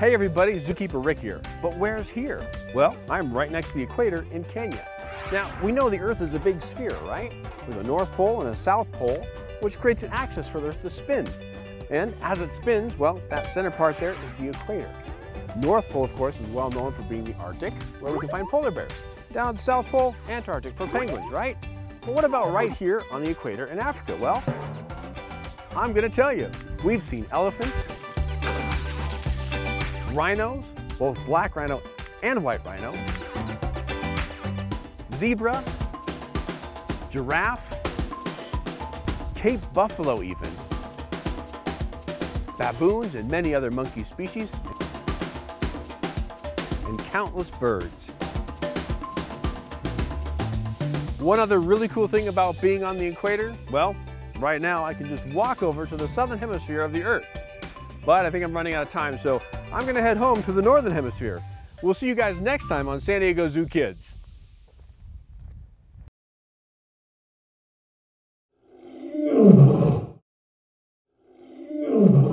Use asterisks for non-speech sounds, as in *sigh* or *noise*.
Hey everybody, Zookeeper Rick here. But where's here? Well, I'm right next to the equator in Kenya. Now, we know the Earth is a big sphere, right? With a North Pole and a South Pole, which creates an axis for the Earth to spin. And as it spins, well, that center part there is the equator. North Pole, of course, is well known for being the Arctic, where we can find polar bears. Down at the South Pole, Antarctic for penguins, right? But what about right here on the equator in Africa? Well, I'm gonna tell you. We've seen elephants, rhinos, both black rhino and white rhino, zebra, giraffe, Cape buffalo even, baboons and many other monkey species, and countless birds. One other really cool thing about being on the equator, well, right now I can just walk over to the southern hemisphere of the Earth. But I think I'm running out of time, so I'm gonna head home to the Northern Hemisphere. We'll see you guys next time on San Diego Zoo Kids. *laughs*